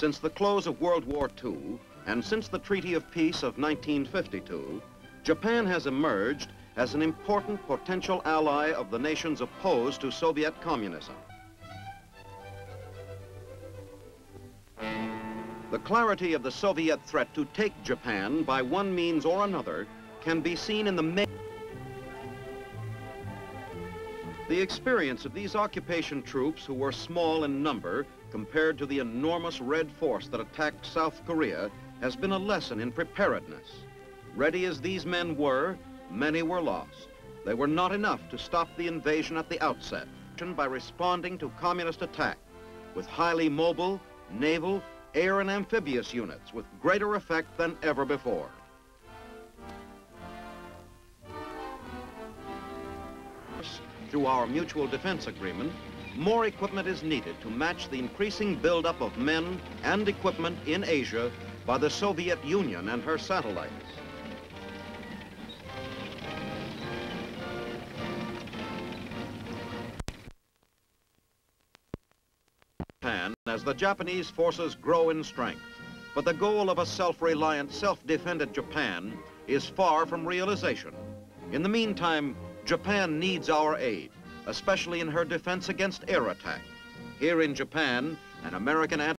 Since the close of World War II, and since the Treaty of Peace of 1952, Japan has emerged as an important potential ally of the nations opposed to Soviet communism. The clarity of the Soviet threat to take Japan by one means or another can be seen in the The experience of these occupation troops who were small in number compared to the enormous Red force that attacked South Korea has been a lesson in preparedness. Ready as these men were, many were lost. They were not enough to stop the invasion at the outset by responding to communist attack with highly mobile, naval, air and amphibious units with greater effect than ever before. Through our mutual defense agreement, more equipment is needed to match the increasing buildup of men and equipment in Asia by the Soviet Union and her satellites. Japan as the Japanese forces grow in strength. But the goal of a self-reliant, self-defended Japan is far from realization. In the meantime, Japan needs our aid, especially in her defense against air attack. Here in Japan, an American